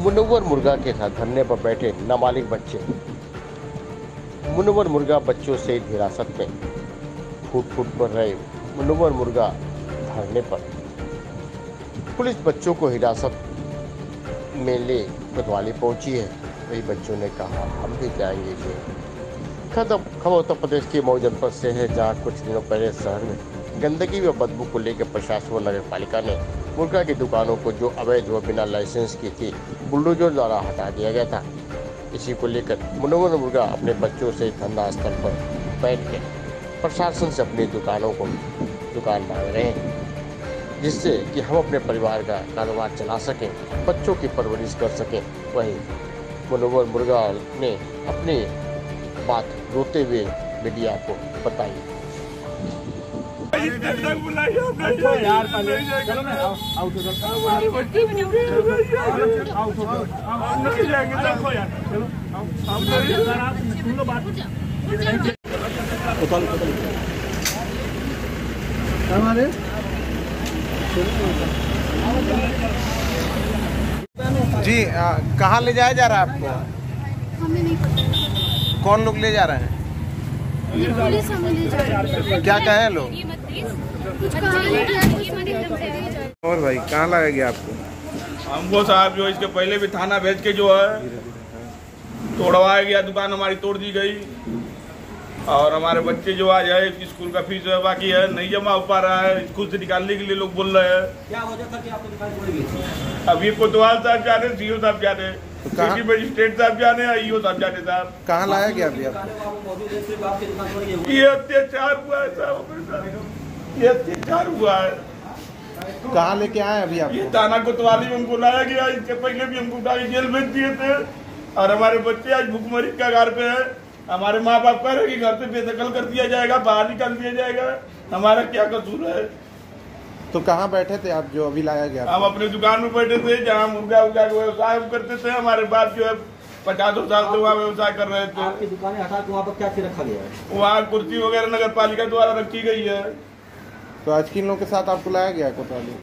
मुनव्वर मुर्गा के साथ धरने पर बैठे नाबालिग बच्चे। मुनव्वर मुर्गा बच्चों से हिरासत में। फूट फूट पर रहे मुनव्वर मुर्गा धरने पर। पुलिस बच्चों को हिरासत में ले कोतवाली पहुँची है। वही बच्चों ने कहा, हम भी जाएँगे जी। खबर खबर उत्तर प्रदेश के मऊ जनपद से है, जहाँ कुछ दिनों पहले शहर में गंदगी व बदबू को लेकर प्रशासन व नगर पालिका ने मुर्गा की दुकानों को जो अवैध व बिना लाइसेंस की थी, बुलडोजर द्वारा हटा दिया गया था। इसी को लेकर मनोहर मुर्गा अपने बच्चों से धंधा स्थल पर बैठ के प्रशासन से अपनी दुकानों को दुकान मांग रहे हैं, जिससे कि हम अपने परिवार का कारोबार चला सकें, बच्चों की परवरिश कर सकें। वहीं मनोहर मुर्गा ने अपनी बात रोते हुए मीडिया को बताई। यार पहले चलो ना आओ आओ हमारे बच्चे भी नहीं आओ हम नहीं जाएँगे देखो यार चलो आओ आओ सुन लो बात उतार उतार हमारे जी कहाँ ले जाया जा रहा है आपको? हमें नहीं पता। कौन लोग ले जा रहे हैं? क्या कहे लोग? जा रही है से जा रही है। और भाई कहाँ लगा गया आपको? हमको साहब जो इसके पहले भी थाना भेज के जो है तोड़वाया गया दुकान हमारी तोड़ दी गई। और हमारे बच्चे जो आज है स्कूल का फ़ीस बाकी है नहीं जमा हो पा रहा है स्कूल से निकालने के लिए लोग बोल रहे हैं। क्या वजह था कि आपको दुकान ये कोतवाल साहब जाने सीओ साहब जाने तो कहाँ- मजिस्ट्रेट साहब जाने ईओ साहब जाने साहब। कहाँ लाया गया अभी ये अत्याचार हुआ है साहब ये अत्याचार हुआ है। कहाँ लेके आए अभी ये थाना कोतवाली में हमको लाया गया इसके पहले भी हमको उठा जेल भेज दिए थे। और हमारे बच्चे आज भूखमरी का घर पे है। हमारे माँ बाप कह रहे कि घर से बेदखल कर दिया जाएगा बाहर निकाल दिया जाएगा। हमारा क्या कसूर है? तो कहाँ बैठे थे आप जो अभी लाया गया? हम अपने दुकान में बैठे थे जहाँ मुर्गा उर्गा का व्यवसाय करते थे। हमारे बाप जो है पचासों साल से वहाँ व्यवसाय कर रहे थे। आपकी दुकानें हटा के वहाँ पर क्या रखा गया है? वहाँ कुर्सी वगैरह नगर पालिका द्वारा रखी गई है। तो आज किन लोगों के साथ आपको लाया गया कोतवाली?